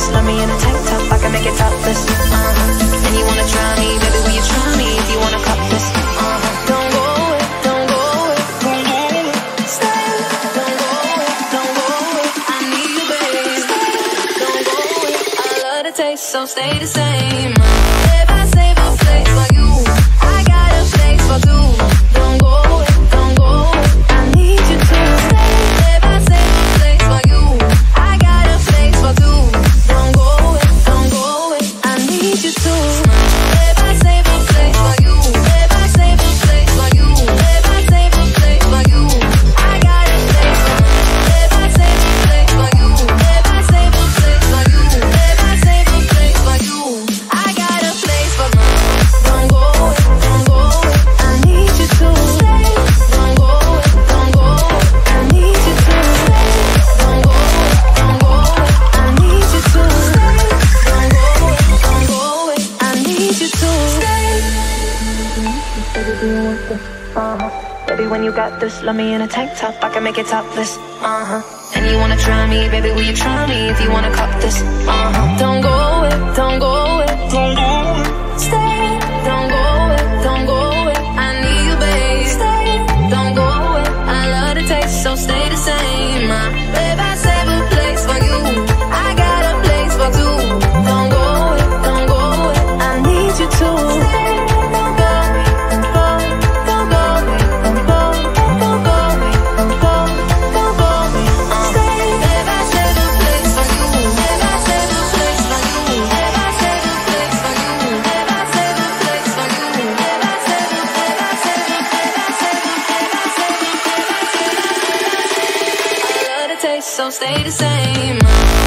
this Love me in a tank top, I can make it topless uh -huh. And you wanna try me, baby, will you try me If you wanna cop this. Uh-huh. Don't go away, don't go away, don't go away Stay, don't go away, don't go away. I need you, baby. Don't go away, I love the taste, so stay the same. uh-huh. Baby, when you got this, love me in a tank top, I can make it topless, uh-huh. And you wanna try me, baby, will you try me if you wanna cop this, uh-huh. Don't go so stay the same.